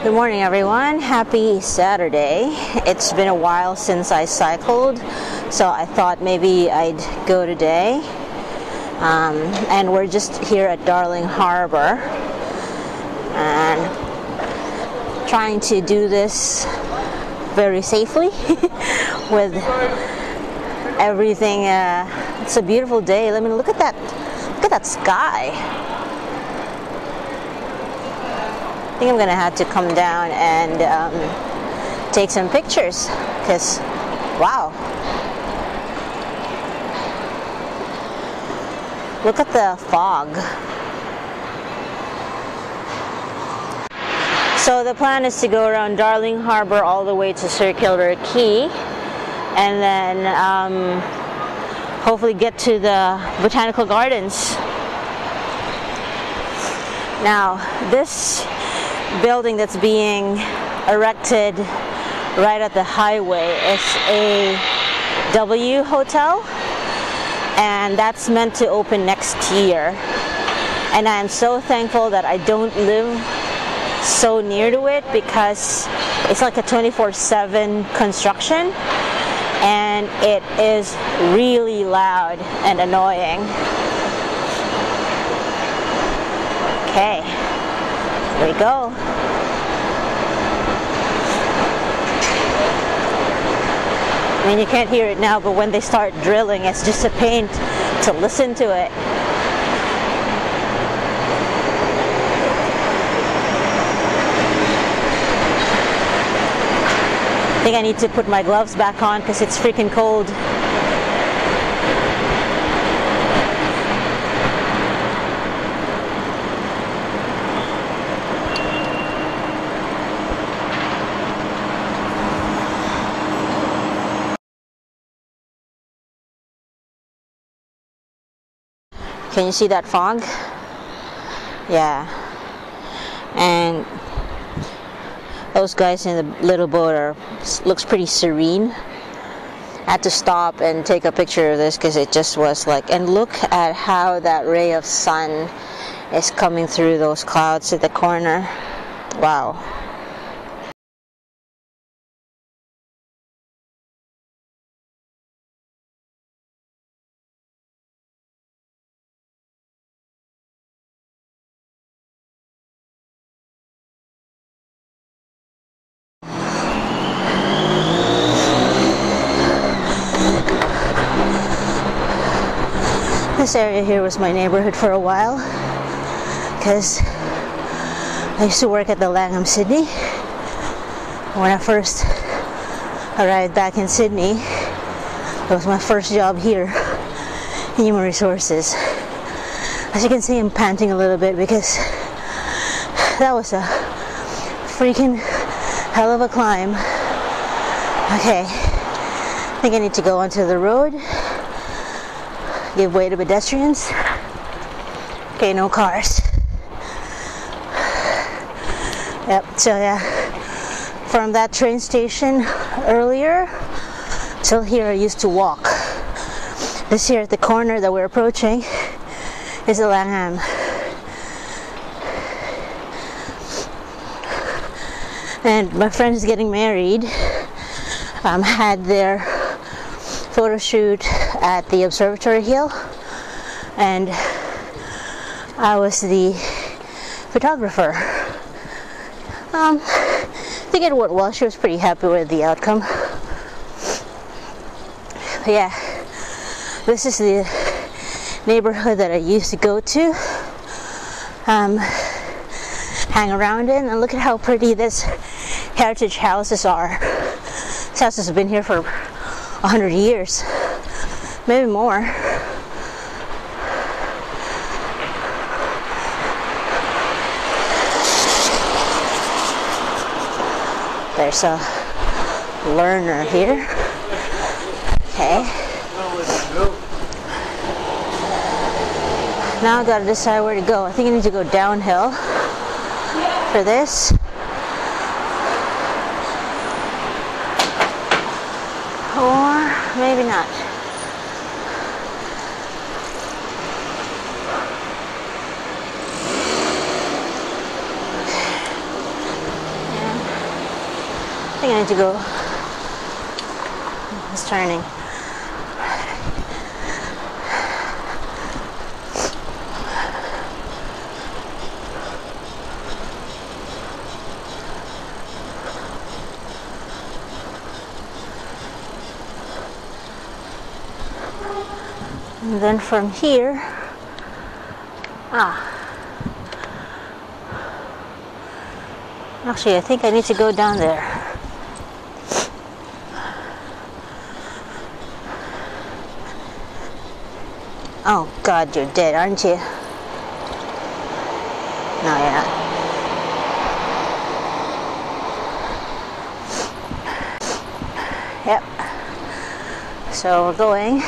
Good morning, everyone. Happy Saturday. It's been a while since I cycled, so I thought maybe I'd go today. Um, and we're just here at Darling Harbor and trying to do this very safely with everything. Uh, it's a beautiful day. Let me look at that. Look at that sky. I think I'm gonna have to come down and um, take some pictures because, wow. Look at the fog. So the plan is to go around Darling Harbor all the way to Circular Quay and then um, hopefully get to the Botanical Gardens. Now, this building that's being erected right at the highway It's a W Hotel, and that's meant to open next year. And I am so thankful that I don't live so near to it because it's like a 24 7 construction and it is really loud and annoying. Okay, we go. I mean, you can't hear it now, but when they start drilling, it's just a pain to listen to it. I think I need to put my gloves back on because it's freaking cold. Can you see that fog? Yeah. And those guys in the little boat are looks pretty serene. I had to stop and take a picture of this because it just was like and look at how that ray of sun is coming through those clouds at the corner. Wow. This area here was my neighborhood for a while because I used to work at the Langham Sydney. When I first arrived back in Sydney, it was my first job here in Human Resources. As you can see, I'm panting a little bit because that was a freaking hell of a climb. Okay, I think I need to go onto the road give way to pedestrians. Okay, no cars. Yep, so yeah, from that train station earlier till here I used to walk. This here at the corner that we're approaching is the Langham. And my friend is getting married. Um, had their photo shoot at the observatory hill and I was the photographer. Um, I think it went well. She was pretty happy with the outcome. But yeah, this is the neighborhood that I used to go to, um, hang around in, and look at how pretty this heritage houses are. This house has been here for a hundred years, maybe more. There's a learner here. Okay. Now I gotta decide where to go. I think I need to go downhill for this. maybe not. Yeah. I think I need to go. It's turning. And then from here, ah, actually, I think I need to go down there. Oh, God, you're dead, aren't you? No, you're not. Yep. So we're going.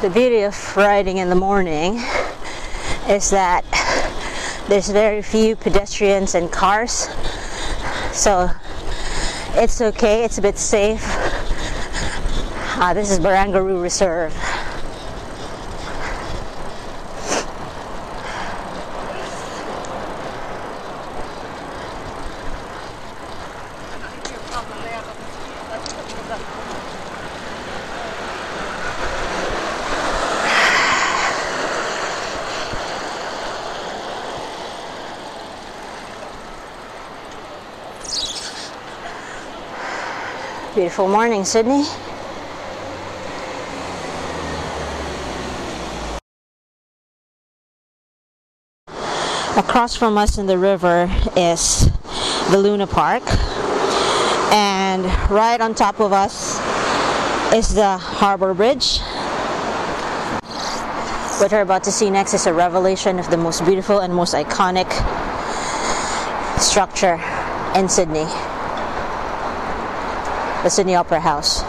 The beauty of riding in the morning is that there's very few pedestrians and cars so it's okay it's a bit safe. Uh, this is Barangaroo Reserve Beautiful morning, Sydney. Across from us in the river is the Luna Park, and right on top of us is the Harbor Bridge. What we're about to see next is a revelation of the most beautiful and most iconic structure in Sydney the Sydney Opera House.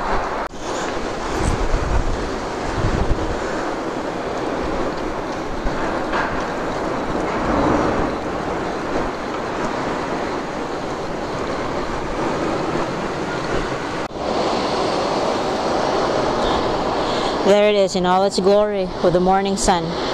There it is in all its glory with the morning sun.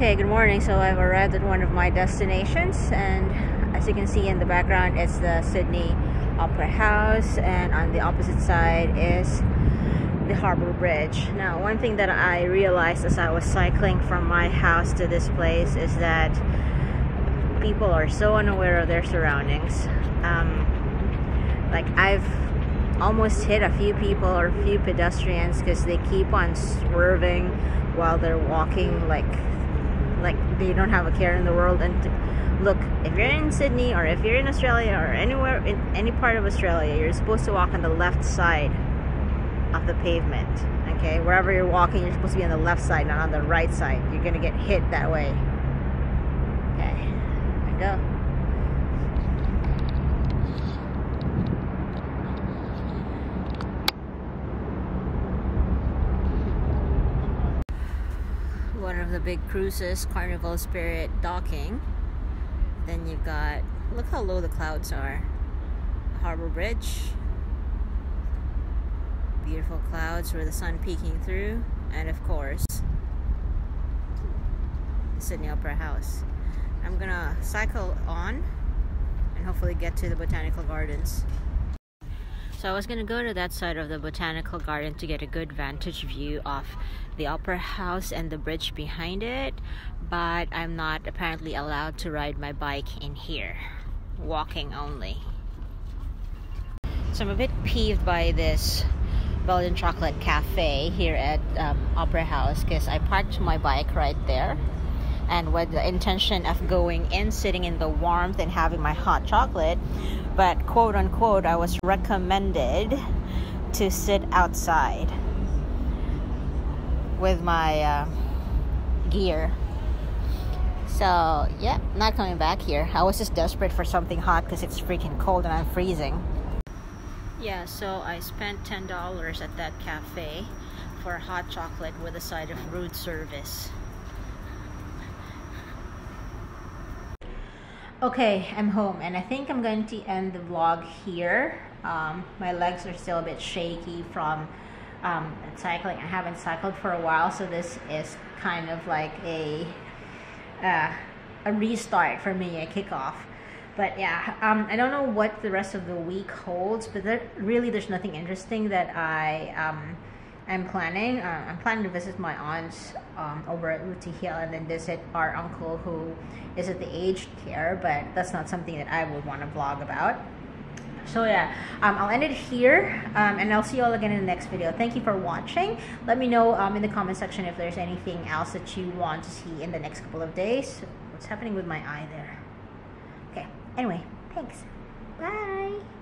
Okay, good morning. So I've arrived at one of my destinations, and as you can see in the background, it's the Sydney Opera House, and on the opposite side is the Harbor Bridge. Now, one thing that I realized as I was cycling from my house to this place is that people are so unaware of their surroundings. Um, like, I've almost hit a few people or a few pedestrians because they keep on swerving while they're walking, like like they don't have a care in the world and look if you're in Sydney or if you're in Australia or anywhere in any part of Australia you're supposed to walk on the left side of the pavement okay? Wherever you're walking you're supposed to be on the left side not on the right side. You're gonna get hit that way. Okay go one of the big cruises, Carnival Spirit docking. Then you've got, look how low the clouds are. Harbor Bridge. Beautiful clouds with the sun peeking through. And of course, Sydney Opera House. I'm gonna cycle on and hopefully get to the Botanical Gardens. So I was going to go to that side of the botanical garden to get a good vantage view of the opera house and the bridge behind it, but I'm not apparently allowed to ride my bike in here, walking only. So I'm a bit peeved by this Belgian chocolate cafe here at um, Opera House because I parked my bike right there and with the intention of going in, sitting in the warmth and having my hot chocolate but quote unquote, I was recommended to sit outside with my uh, gear. So, yeah, not coming back here. I was just desperate for something hot because it's freaking cold and I'm freezing. Yeah, so I spent $10 at that cafe for hot chocolate with a side of rude service. Okay, I'm home and I think I'm going to end the vlog here. Um, my legs are still a bit shaky from um, cycling. I haven't cycled for a while, so this is kind of like a uh, a restart for me, a kickoff. But yeah, um, I don't know what the rest of the week holds, but there, really there's nothing interesting that I um, am planning. Uh, I'm planning to visit my aunts um, over at Rooty Hill and then visit our uncle who is at the aged care, but that's not something that I would want to vlog about. So yeah, um, I'll end it here um, and I'll see you all again in the next video. Thank you for watching. Let me know um, in the comment section if there's anything else that you want to see in the next couple of days. What's happening with my eye there? Okay, anyway, thanks. Bye.